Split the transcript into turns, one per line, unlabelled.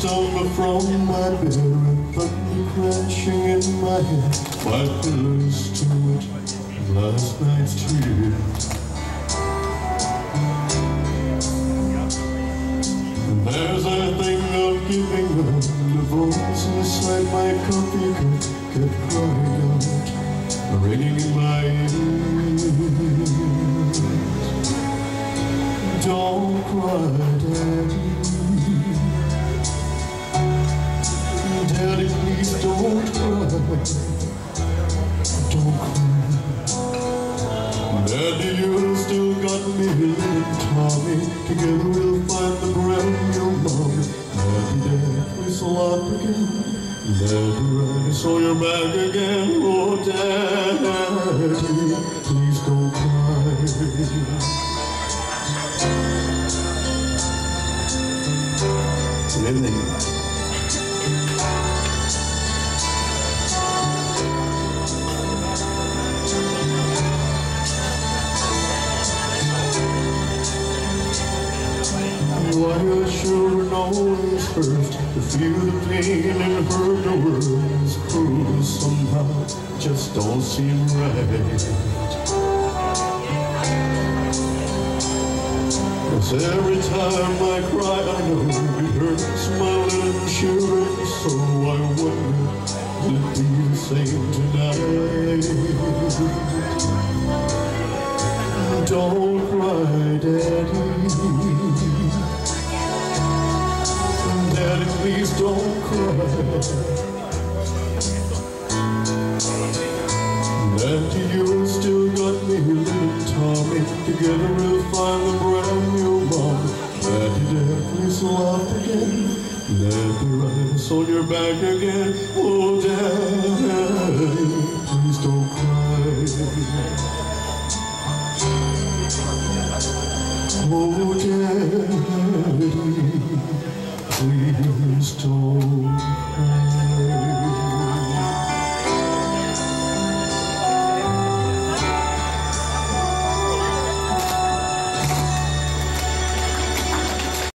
stumble from my bed with thunder crashing in my head. My pillow's to it, last night's tears. There's a thing of giving up. The voice inside my coffee cup kept crying out, ringing in my ears. Don't cry, Daddy. Daddy, you still got me and Tommy. Together we'll find the brand new mommy. Daddy, Daddy, whistle up again. Daddy, I saw your back again. Oh, Daddy, please don't cry.
Good evening.
Why are children always first to feel the pain and hurt the words cruel somehow just don't seem right. Cause every time I cry I know it hurts my little children so I wonder will it be the same tonight? Don't cry, Daddy. Please don't cry. Daddy, you still got me, little Tommy. Together we'll find the brand new mom. Dad, please laugh again. Daddy, rise on your back again. Oh, Daddy, please don't cry. Oh, Daddy,